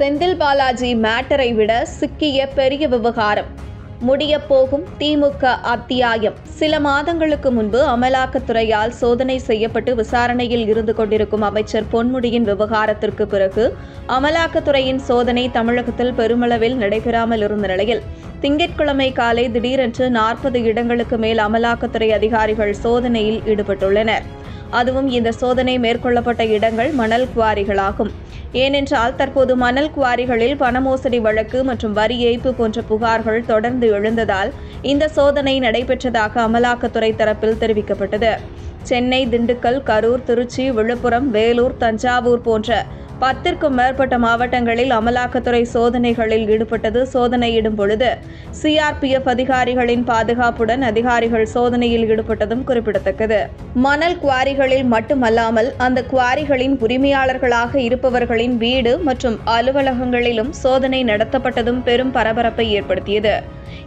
செந்தில் பாலாஜி மேட்டரை விட சிக்கிய பெரிய விவகாரம். முடிய போகும் திமுக அத்தியாயம். சில மாதங்களுக்கு முன்பு அமலாக்கத்துறையால் சோதனை செய்யப்பட்டு விசாரணையில் இருந்து கொண்டிருக்கும் அமைச்சர் பொன்முடியின் விவகாரத்திற்கு பிறகு அமலாக்கத்துறையின் சோதனை தமிழகத்தில் பெருமளவில் நடைபெறாமல் இருந்த நிலையில் திங்கட்கிழமை காலை திடீரென்று நாற்பது இடங்களுக்கு மேல் அமலாக்கத்துறை அதிகாரிகள் சோதனையில் ஈடுபட்டுள்ளனர். அதுவும் இந்த சோதனை மேற்கொள்ளப்பட்ட இடங்கள் மணல் குவாரிகளாகும். ஏனென்றால் தற்போது மணல் குவாரிகளில் பண மோசடி வழக்கு மற்றும் வரி ஏய்ப்பு போன்ற புகார்கள் தொடர்ந்து எழுந்ததால் இந்த சோதனை நடைபெற்றதாக அமலாக்கத்துறை தரப்பில் தெரிவிக்கப்பட்டது. சென்னை திண்டுக்கல் கரூர் திருச்சி விழுப்புரம் வேலூர் தஞ்சாவூர் போன்ற பத்திற்கும் மேற்பட்ட மாவட்டங்களில் அமலாக்கத்துறை சோதனைகளில் ஈடுபட்டது. சோதனையிடும் பொழுது சிஆர்பிஎஃப் அதிகாரிகளின் பாதுகாப்புடன் அதிகாரிகள் சோதனையில் ஈடுபட்டதும் குறிப்பிடத்தக்கது. மணல் குவாரிகளில் மட்டுமல்லாமல் அந்த குவாரிகளின் உரிமையாளர்களாக இருப்பவர்களின் வீடு மற்றும் அலுவலகங்களிலும் சோதனை நடத்தப்பட்டதும் பெரும் பரபரப்பை ஏற்படுத்தியது.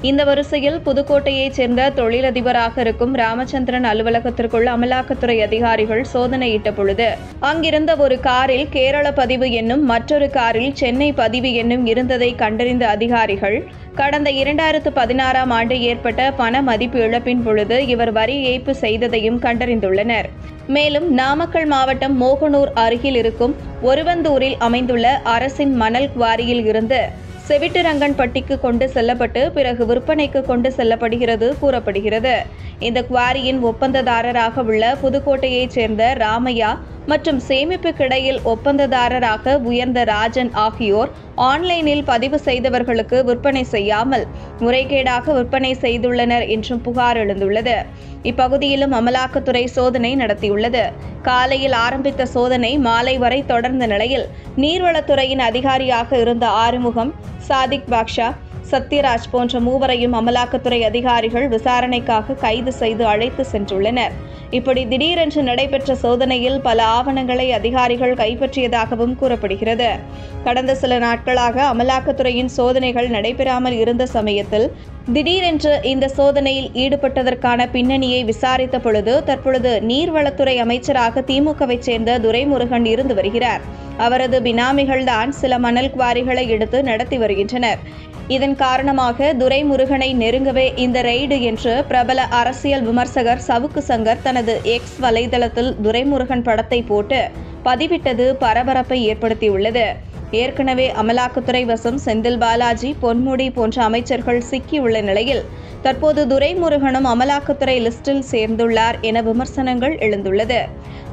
இந்த வரிசையில் புதுக்கோட்டையைச் சேர்ந்த தொழிலதிபராக இருக்கும் ராமச்சந்திரன் அலுவலகத்திற்குள் அமலாக்கத்துறை அதிகாரிகள் சோதனையிட்ட பொழுது அங்கிருந்த ஒரு காரில் கேரள பதிவு என்னும் மற்றொரு காரில் சென்னை பதிவு என்னும் இருந்ததை கண்டறிந்த அதிகாரிகள் கடந்த இரண்டாயிரத்து பதினாறாம் ஆண்டு ஏற்பட்ட பண மதிப்பு இழப்பின் பொழுது இவர் வரி ஏய்ப்பு செய்ததையும் கண்டறிந்துள்ளனர். மேலும் நாமக்கல் மாவட்டம் மோகனூர் அருகில் இருக்கும் ஒருவந்தூரில் அமைந்துள்ள அரசின் மணல் குவாரியில் இருந்து செவிட்டுரங்கன்பட்டிக்கு கொண்டு செல்லப்பட்டு பிறகு விற்பனைக்கு கொண்டு செல்லப்படுகிறது கூறப்படுகிறது. இந்த குவாரியின் ஒப்பந்ததாரராக உள்ள புதுக்கோட்டையைச் சேர்ந்த ராமையா மற்றும் சேமிப்பு கிடையில் ஒப்பந்ததாரராக உயர்ந்த ராஜன் ஆகியோர் ஆன்லைனில் பதிவு செய்தவர்களுக்கு விற்பனை செய்யாமல் முறைகேடாக விற்பனை செய்துள்ளனர் என்றும் புகார் எழுந்துள்ளது. இப்பகுதியிலும் அமலாக்கத்துறை சோதனை நடத்தியுள்ளது. காலையில் ஆரம்பித்த சோதனை மாலை வரை தொடர்ந்த நிலையில் நீர்வளத்துறையின் அதிகாரியாக இருந்த ஆறுமுகம் சாதிக் பாக்ஷா சத்யராஜ் போன்ற மூவரையும் அமலாக்கத்துறை அதிகாரிகள் விசாரணைக்காக கைது செய்து அழைத்து சென்றுள்ளனர். இப்படி திடீரென்று நடைபெற்ற சோதனையில் பல ஆவணங்களை அதிகாரிகள் கைப்பற்றியதாகவும் கூறப்படுகிறது. கடந்த சில நாட்களாக அமலாக்கத்துறையின் சோதனைகள் நடைபெறாமல் இருந்த சமயத்தில் திடீரென்று இந்த சோதனையில் ஈடுபட்டதற்கான பின்னணியை விசாரித்த பொழுது தற்பொழுது நீர்வளத்துறை அமைச்சராக திமுகவைச் சேர்ந்த துரைமுருகன் இருந்து வருகிறார். அவரது பினாமிகள்தான் சில மணல் குவாரிகளை எடுத்து நடத்தி வருகின்றனர். இதன் காரணமாக துரைமுருகனை நெருங்கவே இந்த ரெய்டு என்று பிரபல அரசியல் விமர்சகர் சவுக்கு சங்கர் தனது எக்ஸ் வலைதளத்தில் துரைமுருகன் படத்தை போட்டு பதிவிட்டது பரபரப்பை ஏற்படுத்தியுள்ளது. ஏற்கனவே அமலாக்கத்துறை வசம் செந்தில் பாலாஜி பொன்முடி போன்ற அமைச்சர்கள் சிக்கியுள்ள நிலையில் தற்போது துரைமுருகனும் அமலாக்கத்துறை லிஸ்டில் சேர்ந்துள்ளார் என விமர்சனங்கள் எழுந்துள்ளது.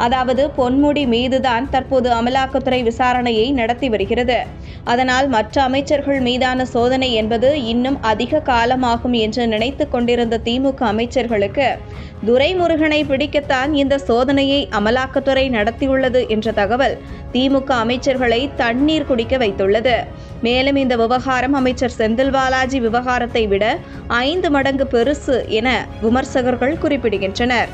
அதாவது பொன்முடி மீதுதான் தற்போது அமலாக்கத்துறை விசாரணையை நடத்தி வருகிறது. அதனால் மற்ற அமைச்சர்கள் மீதான சோதனை என்பது இன்னும் அதிக காலமாகும் என்று நினைத்து கொண்டிருந்த திமுக அமைச்சர்களுக்கு துரைமுருகனை பிடிக்கத்தான் இந்த சோதனையை அமலாக்கத்துறை நடத்தியுள்ளது என்ற தகவல் திமுக அமைச்சர்களை தண்ணீர் குடிக்க வைத்துள்ளது. மேலும் இந்த விவகாரம் அமைச்சர் செந்தில் பாலாஜி விவகாரத்தை விட ஐந்து மடங்கு பெருசு என விமர்சகர்கள் குறிப்பிடுகின்றனர்.